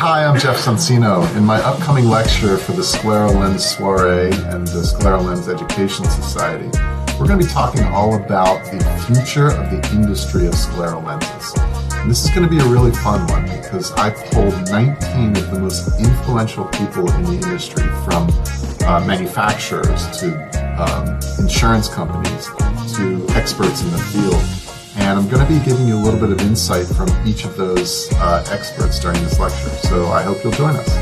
Hi, I'm Jeff Sonsino. In my upcoming lecture for the Scleral Lens Soiree and the Scleral Lens Education Society, we're going to be talking all about the future of the industry of scleral lenses. And this is going to be a really fun one because I pulled 19 of the most influential people in the industry from uh, manufacturers to um, insurance companies to experts in the field and I'm going to be giving you a little bit of insight from each of those uh, experts during this lecture. So I hope you'll join us.